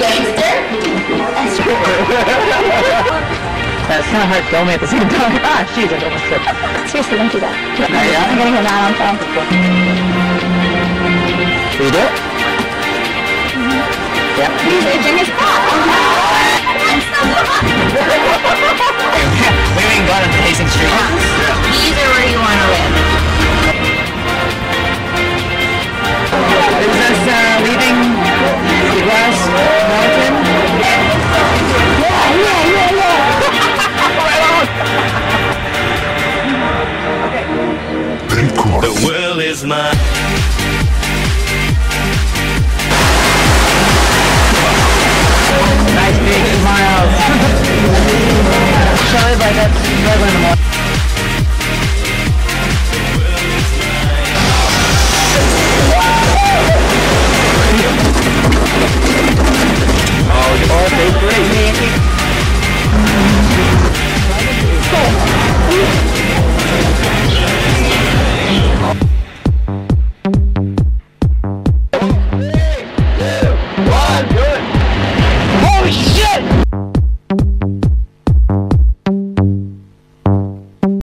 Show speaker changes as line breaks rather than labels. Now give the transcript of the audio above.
gangster? That's That's kind of hard to filming at the same time. ah, she's I almost tripped.
Seriously, don't do that.
Yeah.
I'm gonna go down on film.
Should we do it? Mm -hmm. Yep.
He's a his Oh! I'm so world
is
mine. Nice big smile.
Sorry, but that's regular.